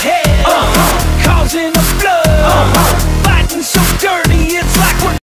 Hey!